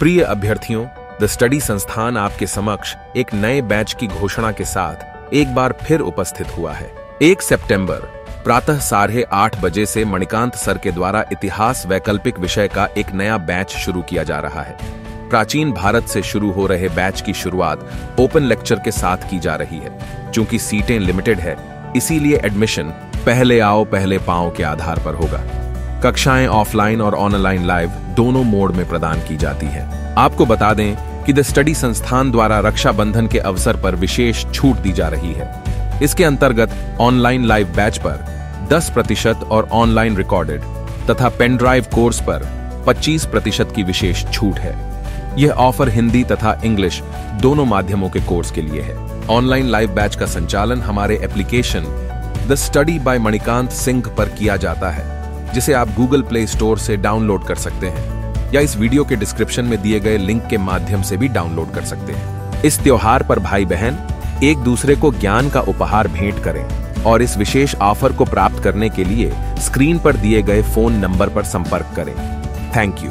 प्रिय अभ्यर्थियों the study संस्थान आपके समक्ष एक नए बैच की घोषणा के साथ एक बार फिर उपस्थित हुआ है। एक सितंबर, प्रातः साढ़े आठ बजे से मणिकांत सर के द्वारा इतिहास वैकल्पिक विषय का एक नया बैच शुरू किया जा रहा है। प्राचीन भारत से शुरू हो रहे बैच की शुरुआत ओपन लेक्चर के साथ की जा रही है चूँकि सीटें लिमिटेड है, इसीलिए एडमिशन पहले आओ, पहले पाओ के आधार पर होगा। कक्षाएँ ऑफलाइन और ऑनलाइन लाइव दोनों मोड में प्रदान की जाती है। आपको बता दें कि द स्टडी संस्थान द्वारा रक्षाबंधन के अवसर पर विशेष छूट दी जा रही है। इसके अंतर्गत ऑनलाइन लाइव बैच पर 10 प्रतिशत और ऑनलाइन रिकॉर्डेड तथा पेन ड्राइव कोर्स पर 25 प्रतिशत की विशेष छूट है। यह ऑफ़र हिंदी तथा इंग्लिश दोनों माध्यमों के कोर्स के लिए है। ऑनलाइन लाइव बैच का संचालन हमारे application the study by Manikant Singh पर किया जाता है। जिसे आप गूगल प्ले स्टोर से डाउनलोड कर सकते हैं, या इस वीडियो के डिस्क्रिप्शन में दिए गए लिंक के माध्यम से भी डाउनलोड कर सकते हैं। इस त्योहार पर भाई बहन एक दूसरे को ज्ञान का उपहार भेंट करें और इस विशेष ऑफ़र को प्राप्त करने के लिए स्क्रीन पर दिए गए फ़ोन नंबर पर संपर्क करें। Thank you